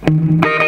Bye.